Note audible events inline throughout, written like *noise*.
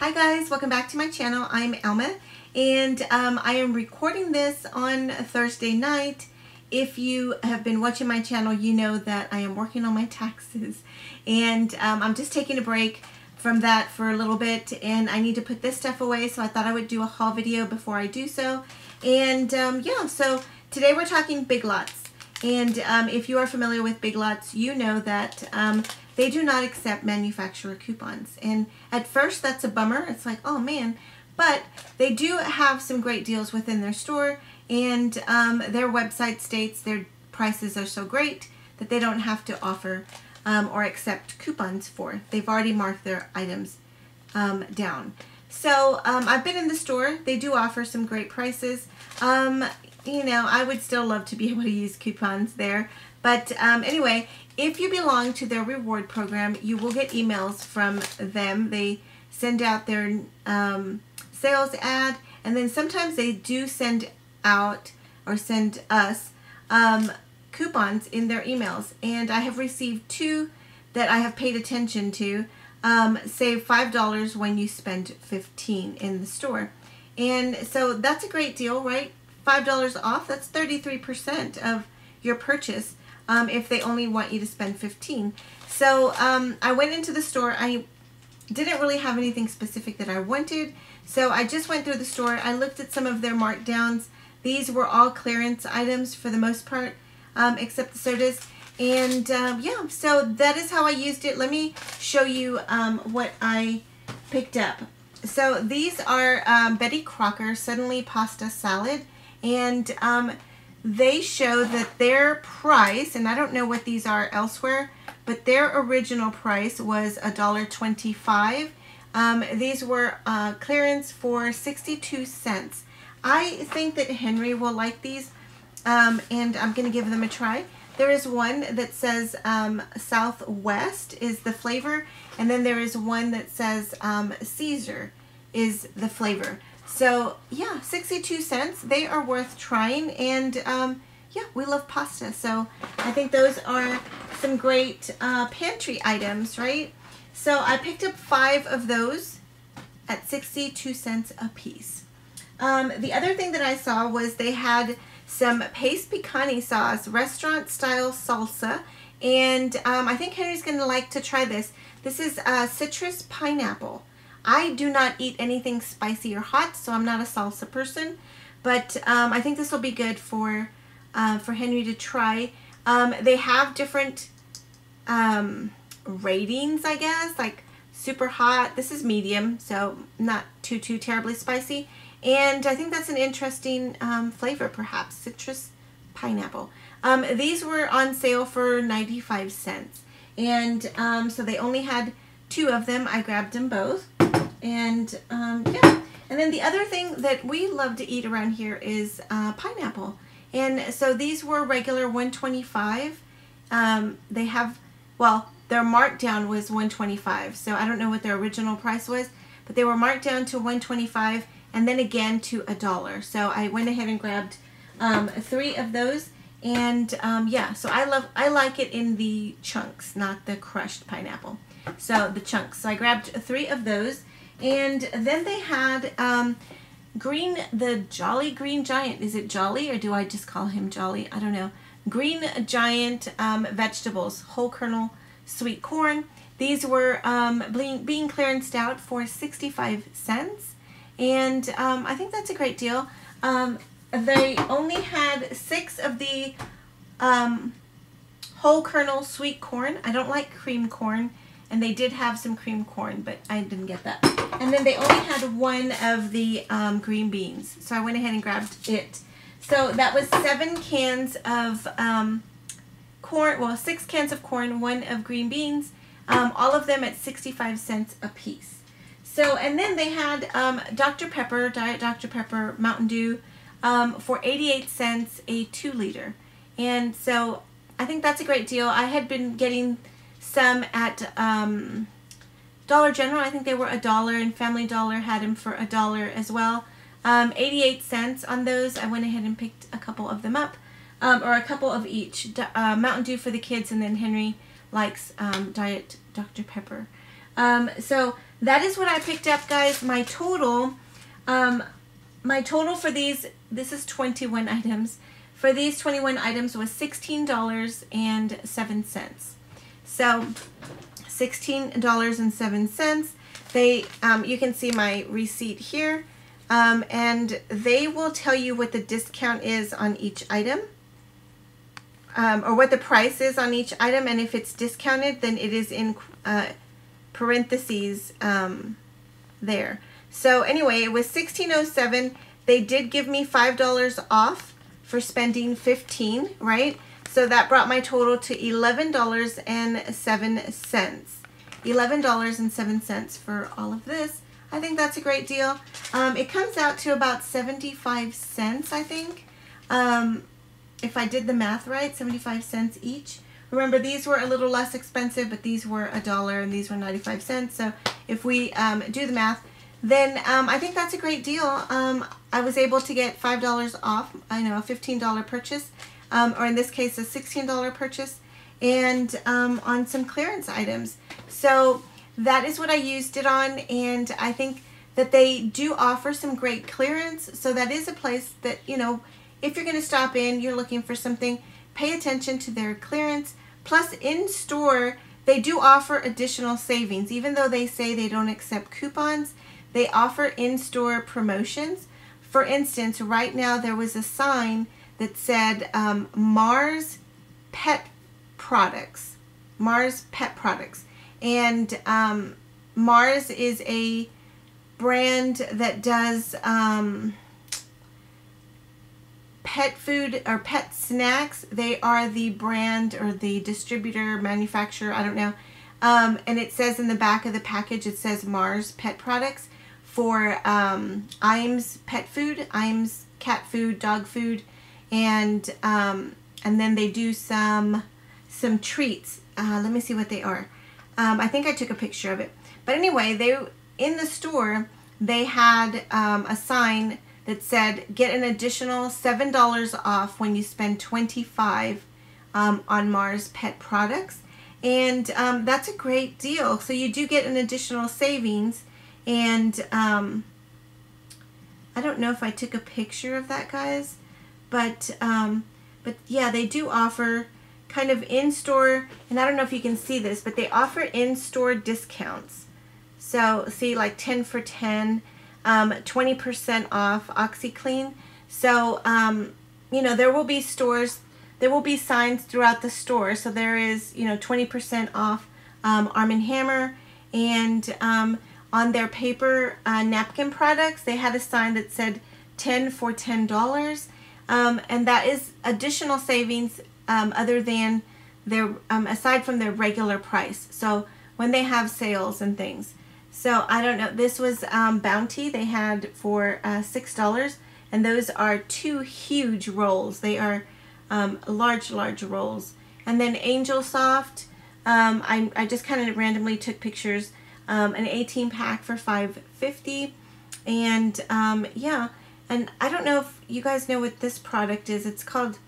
Hi guys, welcome back to my channel. I'm Alma and um, I am recording this on Thursday night. If you have been watching my channel, you know that I am working on my taxes and um, I'm just taking a break from that for a little bit and I need to put this stuff away so I thought I would do a haul video before I do so. And um, yeah, so today we're talking Big Lots. And um, if you are familiar with Big Lots, you know that um, they do not accept manufacturer coupons. And at first that's a bummer. It's like, oh man. But they do have some great deals within their store and um, their website states their prices are so great that they don't have to offer um, or accept coupons for. They've already marked their items um, down. So um, I've been in the store. They do offer some great prices. Um, you know, I would still love to be able to use coupons there. But um, anyway, if you belong to their reward program, you will get emails from them. They send out their um, sales ad, and then sometimes they do send out or send us um, coupons in their emails. And I have received two that I have paid attention to. Um, save $5 when you spend 15 in the store. And so that's a great deal, right? $5 off, that's 33% of your purchase um, if they only want you to spend 15 So um, I went into the store. I didn't really have anything specific that I wanted. So I just went through the store. I looked at some of their markdowns. These were all clearance items for the most part, um, except the sodas. And um, yeah, so that is how I used it. Let me show you um, what I picked up. So these are um, Betty Crocker Suddenly Pasta Salad. And um, they show that their price, and I don't know what these are elsewhere, but their original price was $1.25. Um, these were uh, clearance for 62 cents. I think that Henry will like these, um, and I'm going to give them a try. There is one that says um, Southwest is the flavor, and then there is one that says um, Caesar is the flavor. So yeah, 62 cents. They are worth trying. And um, yeah, we love pasta. So I think those are some great uh, pantry items, right? So I picked up five of those at 62 cents a piece. Um, the other thing that I saw was they had some Pace Picante sauce, restaurant style salsa. And um, I think Henry's going to like to try this. This is uh, citrus pineapple. I do not eat anything spicy or hot, so I'm not a salsa person. But um, I think this will be good for uh, for Henry to try. Um, they have different um, ratings, I guess, like super hot. This is medium, so not too, too terribly spicy. And I think that's an interesting um, flavor, perhaps, citrus pineapple. Um, these were on sale for 95 cents. And um, so they only had two of them. I grabbed them both. And um, yeah. And then the other thing that we love to eat around here is uh, pineapple. And so these were regular 125. Um, they have, well, their markdown was 125. So I don't know what their original price was, but they were marked down to 125 and then again to a dollar. So I went ahead and grabbed um, three of those. And um, yeah, so I love, I like it in the chunks, not the crushed pineapple. So the chunks. So I grabbed three of those. And then they had um, Green, the Jolly Green Giant. Is it Jolly or do I just call him Jolly? I don't know. Green Giant um, vegetables, whole kernel sweet corn. These were um, being, being clearanced out for 65 cents. And um, I think that's a great deal. Um, they only had six of the um, whole kernel sweet corn. I don't like cream corn. And they did have some cream corn, but I didn't get that. And then they only had one of the um, green beans. So I went ahead and grabbed it. So that was seven cans of um, corn, well, six cans of corn, one of green beans, um, all of them at 65 cents a piece. So, and then they had um, Dr. Pepper, Diet Dr. Pepper Mountain Dew um, for 88 cents a two liter. And so I think that's a great deal. I had been getting some at um, Dollar General. I think they were a dollar, and Family Dollar had them for a dollar as well. Um, 88 cents on those. I went ahead and picked a couple of them up, um, or a couple of each. Uh, Mountain Dew for the kids, and then Henry likes um, Diet Dr. Pepper. Um, so that is what I picked up, guys. My total, um, my total for these, this is 21 items. For these 21 items was $16.07. So $16.07. They, um, you can see my receipt here. Um, and they will tell you what the discount is on each item. Um, or what the price is on each item. And if it's discounted, then it is in uh, parentheses um, there. So anyway, it was 1607. They did give me $5 off for spending 15, right? So that brought my total to $11.07. $11.07 for all of this. I think that's a great deal. Um, it comes out to about 75 cents, I think. Um, if I did the math right, 75 cents each. Remember, these were a little less expensive, but these were a dollar and these were 95 cents. So if we um, do the math, then um, I think that's a great deal. Um, I was able to get $5 off, I know, a $15 purchase, um, or in this case, a $16 purchase, and um, on some clearance items. So that is what I used it on, and I think that they do offer some great clearance. So that is a place that, you know, if you're going to stop in, you're looking for something, pay attention to their clearance. Plus, in store, they do offer additional savings. Even though they say they don't accept coupons, they offer in store promotions. For instance, right now there was a sign that said um, Mars Pet Products. Mars Pet Products. And um, Mars is a brand that does. Um, pet food or pet snacks. They are the brand or the distributor, manufacturer, I don't know. Um, and it says in the back of the package, it says Mars Pet Products for um, Iams Pet Food, Iams Cat Food, Dog Food, and um, and then they do some some treats. Uh, let me see what they are. Um, I think I took a picture of it. But anyway, they in the store they had um, a sign that said get an additional $7 off when you spend 25 um, on Mars Pet products. And um, that's a great deal. So you do get an additional savings. And um, I don't know if I took a picture of that, guys. But, um, but yeah, they do offer kind of in-store, and I don't know if you can see this, but they offer in-store discounts. So see like 10 for 10 um, 20% off OxiClean. So, um, you know, there will be stores, there will be signs throughout the store. So there is, you know, 20% off um, Arm & Hammer. And um, on their paper uh, napkin products, they had a sign that said 10 for $10. Um, and that is additional savings um, other than their, um, aside from their regular price. So when they have sales and things. So I don't know. This was um, Bounty. They had for uh, $6. And those are two huge rolls. They are um, large, large rolls. And then Angel Soft. Um, I, I just kind of randomly took pictures. An 18 pack for 550 And um, yeah. And I don't know if you guys know what this product is. It's called...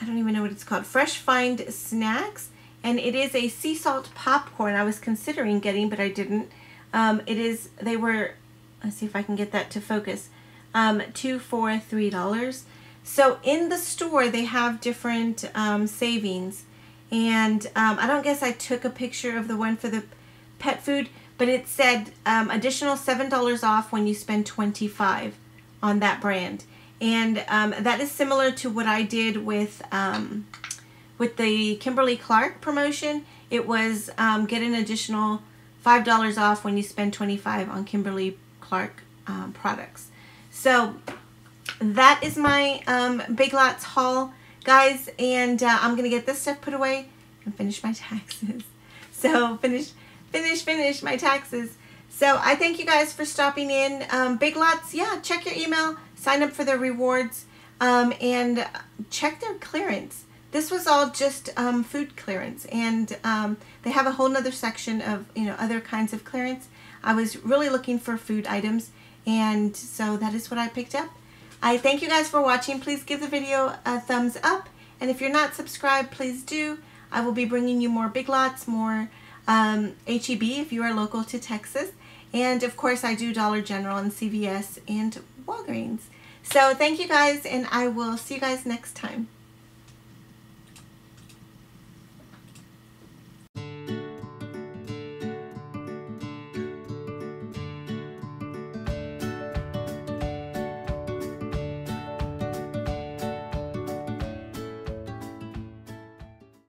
I don't even know what it's called. Fresh Find Snacks. And it is a sea salt popcorn. I was considering getting but I didn't. Um, it is they were let's see if I can get that to focus. Um, two for three dollars. So in the store they have different um, savings. And um, I don't guess I took a picture of the one for the pet food but it said um, additional seven dollars off when you spend 25 on that brand and um, that is similar to what I did with with the Kimberly Clark promotion, it was um, get an additional $5 off when you spend 25 on Kimberly Clark um, products. So that is my um, Big Lots haul, guys, and uh, I'm going to get this stuff put away and finish my *laughs* taxes. So finish, finish, finish my taxes. So I thank you guys for stopping in. Um, Big Lots, yeah, check your email, sign up for their rewards, um, and check their clearance. This was all just um, food clearance and um, they have a whole nother section of you know other kinds of clearance. I was really looking for food items and so that is what I picked up. I thank you guys for watching. Please give the video a thumbs up and if you're not subscribed please do. I will be bringing you more Big Lots, more um, HEB if you are local to Texas. And of course, I do Dollar General and CVS and Walgreens. So thank you guys, and I will see you guys next time.